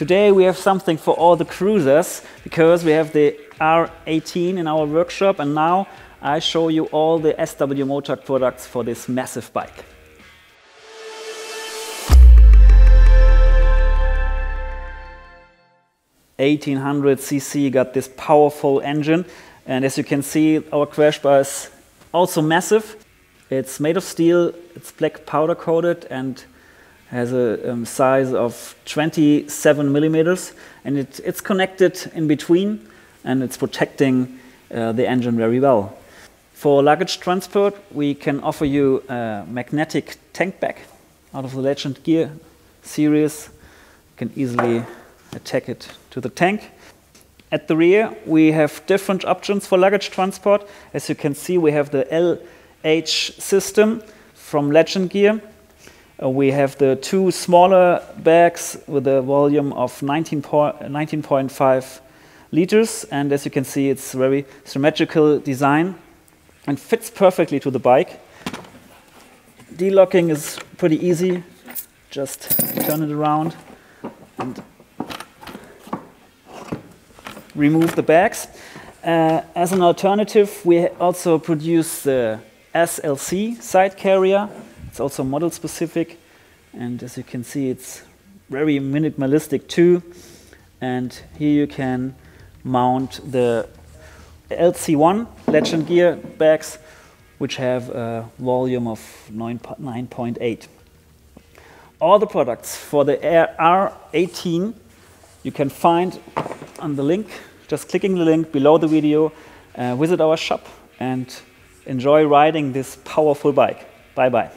Today we have something for all the cruisers because we have the R18 in our workshop and now I show you all the SW-MOTECH products for this massive bike. Eighteen hundred cc got this powerful engine, and as you can see, our crash bar is also massive. It's made of steel, it's black powder coated, and has a um, size of 27 millimeters, and it, it's connected in between, and it's protecting uh, the engine very well. For luggage transport, we can offer you a magnetic tank bag out of the Legend Gear series. You can easily attach it to the tank. At the rear, we have different options for luggage transport. As you can see, we have the LH system from Legend Gear we have the two smaller bags with a volume of 19.5 liters, and as you can see, it's very symmetrical design and fits perfectly to the bike. Delocking is pretty easy. Just turn it around and remove the bags. Uh, as an alternative, we also produce the SLC side carrier, it's also model specific, and as you can see, it's very minimalistic too. And here you can mount the LC1 Legend Gear bags, which have a volume of 9.8. All the products for the R18 you can find on the link, just clicking the link below the video. Uh, visit our shop and enjoy riding this powerful bike. Bye bye.